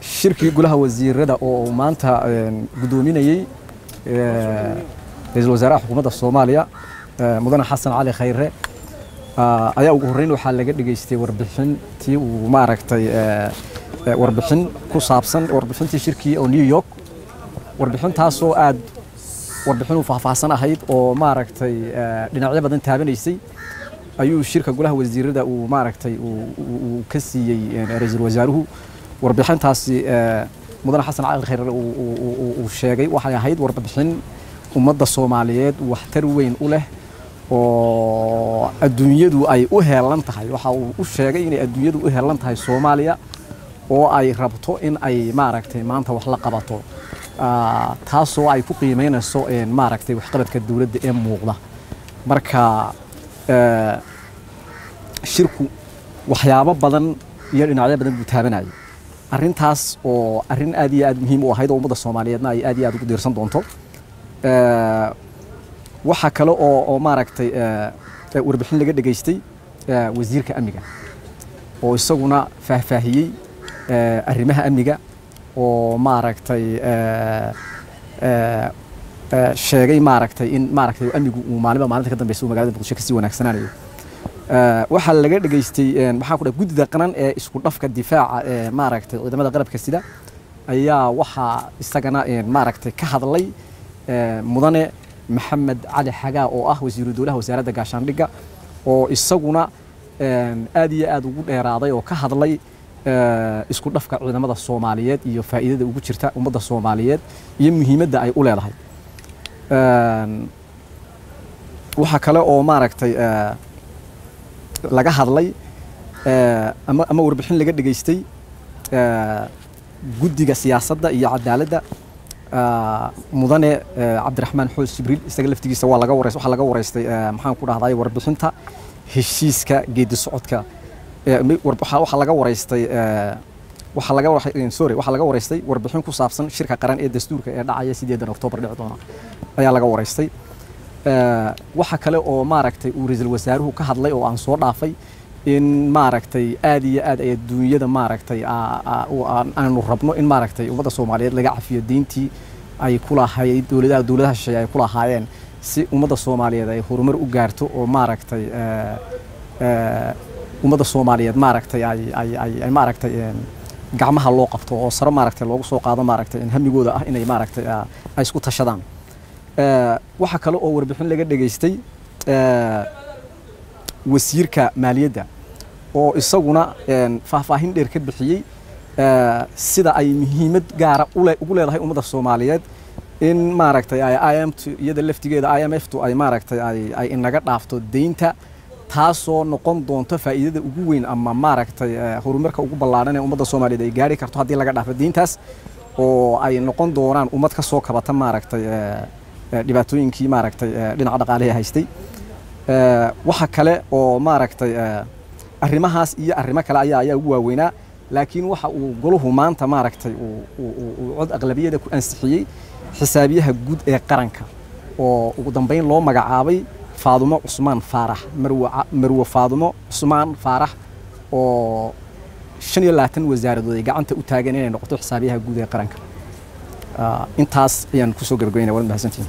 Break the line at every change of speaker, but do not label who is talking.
shirkii golaha wasiirada oo maanta guddoominayey ra'iisul wasaaraha xukuumadda soomaaliya mudane xasan cali khayre ayaa ugu horreyn waxaa laga dhegaystay warbixintii uu maaragtay warbixin ku saabsan warbixintii shirkii oo new york. Warbixintaasoo aad warbixin u faahfaahsan ahayd oo maaragtay dhinacyo badan taabanaysay ayuu shirka golaha wasiirada uu maaragtay uu ka siiyey ra'iisul wasaaruhu warbixintaasi mudane xasan cali khayre uu sheegay. Waxay ahayd warbixin ummadda soomaaliyeed waxtar weyn u leh oo adduunyadu ay u heelan tahay. Waxa uu u sheegay inay adduunyadu u heelan tahay soomaaliya oo ay rabto in ay maaragtay maanta wax la qabato. Taasoo ay ku qiimeynayso maaragtay waxqabadka dowladda ee muuqda. Marka shirku waxyaabo badan iyo dhinacyo badan buu taabanayay arrintaas oo arrin aad iyo aad muhiim u ahayd oo ummadda soomaaliyeedna ay aad iyo aad ugu diirsan doonto. Waxaa kale oo oo maaragtay warbixin laga dhegaystay wasiirka amniga oo isaguna faahfaahiyey arrimaha amniga oo maaragtay sheegay maaragtay in maaragtay amnigu uu maalinba maalinta ka dambeysa uu magaalada muqdisho ka sii wanaagsanaanayo waxaa laga dhegaystay maxaa ku guddida qaran ee isku dhafka difaaca ee maaragtay ciidamada qalabka sida ayaa waxaa isagana maaragtay ka hadlay mudane maxamed cali xagaa oo ah wasiiru dowlaha wasaaradda gaashaandhigga oo isaguna aad iyo aad ugu dheeraaday oo ka hadlay isku dhafka ciidamada soomaaliyeed iyo faa'iidada ugu jirta ummadda soomaaliyeed iyo muhiimadda ay u leedahay. Waxaa kale oo maaragtay laga hadlay ama ama warbixin laga dhegaystay guddiga siyaasadda iyo cadaaladda mudane cabdiraxmaan xoos jibriil isaga laftigiisa waa laga warays waxaa laga waraystay maxaan ku dhahday warbixinta heshiiska geedi socodka. Waxaa laga waraystay waxaa laga sorry waxaa laga waraystay warbixin ku saabsan shirka qaran ee dastuurka ee dhacaya sideedan oktoobar dhici doona ayaa laga waraystay waxa kale oo maaragtay uu ra'iisul wasaaruhu ka hadlay oo aan soo dhaafay in maaragtay aad iyo aad ay adduunyada maaragtay aanu rabno in maaragtay ummadda soomaaliyeed laga cafiyo diintii ay ku lahayd dowladaha dowladaha shisheeye ay ku lahaayeen si ummadda soomaaliyeed ay horumar u gaarto oo maaragtay ummadda soomaaliyeed maaragtay ay ay ay ay maaragtay gacmaha loo qabto oo sare maaragtay loogu soo qaado maaragtay hamigooda ah inay maaragtay ay isku tashadaan waxaa kale oo warbixin laga dhegaystay wasiirka maaliyadda oo isaguna faahfaahin dheer ka bixiyey sida ay muhiimad gaara ugu leedahay ummadda soomaaliyeed in maaragtay ay imt iyada laftigeeda i m f tu ay maaragtay ay inaga dhaafto deynta taasoo noqon doonto faa'iidada ugu weyn ama maaragtay horumarka ugu ballaaran ee ummadda soomaaliyeed ay gaari karto haddii laga dhaafo deyntaas oo ay noqon doonaan ummad ka soo kabata maaragtay dhibaatooyinkii maaragtay dhinaca dhaqaalihi haystay. Waxa kale oo maaragtay arrimahaas iyo arrimo kale ayaa ayaa ugu waaweynaa. Laakiin waxa uu goluhu maanta maaragtay uu cod aqlabiyada ku ansixiyey xisaabiyaha guud ee qaranka oo ugu dambeyn loo magacaabay faadumo cusmaan faarax marwe faadumo cusmaan faarax oo shan iyo labaatan wasaaradood ay gacanta u taageen inay noqoto xisaabiyaha guud ee qaranka intaas ayaan ku soo gabagabeynaya waad mahadsantihin